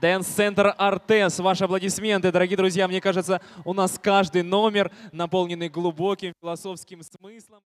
Дэнс-центр Артес. Ваши аплодисменты, дорогие друзья. Мне кажется, у нас каждый номер наполненный глубоким философским смыслом.